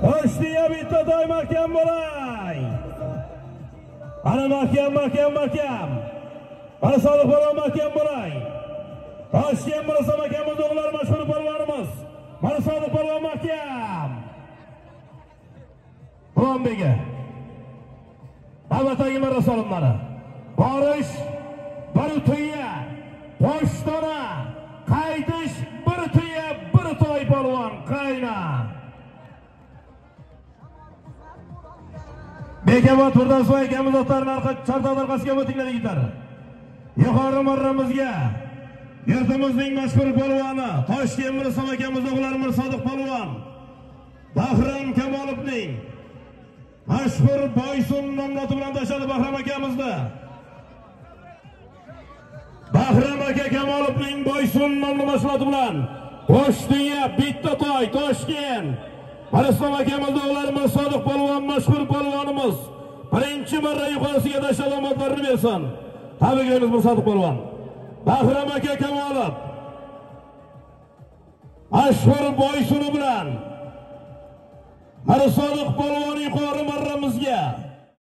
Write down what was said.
Toshdiya bitta toy mahkam bo'lay. Ana mahkam, mahkam, mahkam. Ana Sodiq polvon mahkam bo'lay. Toshkent Mirzo akamiz o'g'illari mashhur polvonimiz. Mana Sodiq polvon mahkam. Qur'onbega. Navbatdagi marra solinmani. Borish bir tuya, poshtona, qaytish bir tuya, bir toy polvon qayna. Bekobod Firdavsoy akamiz otlarni orqa chortoq orqasiga o'tinglar yigitlar. Yuqori marramizga yurtimizning mashhur polvoni Toshkent mirsom akamiz o'g'illari Mirsodiq polvon Bahrom Kamolovning mashhur Boysun nomloti bilan tashladi Bahrom akamizni. Bahrom aka Kamolovning Boysun nomli mashg'uloti bilan Qo'shdiya bitta toy Toshkent Marislom akamiz o'g'illari Mirsodiq polvon mashhur birinchi marra yuqorisiga tashlab omadlarini bersin. Tabriklaymiz Mirsodiq polvon. Bahrom aka Kamolov ashhur Boysuni bilan Mirsodiq polvon yuqori marramizga